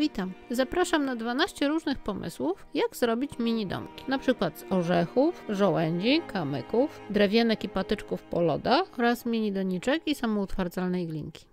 Witam. Zapraszam na 12 różnych pomysłów, jak zrobić mini domki. Na przykład z orzechów, żołędzi, kamyków, drewienek i patyczków po lodach oraz mini doniczek i samoutwardzalnej glinki.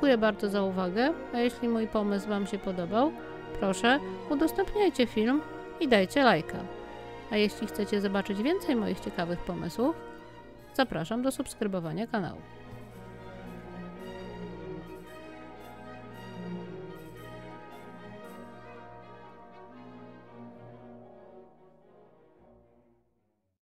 Dziękuję bardzo za uwagę, a jeśli mój pomysł Wam się podobał, proszę udostępniajcie film i dajcie lajka. A jeśli chcecie zobaczyć więcej moich ciekawych pomysłów, zapraszam do subskrybowania kanału.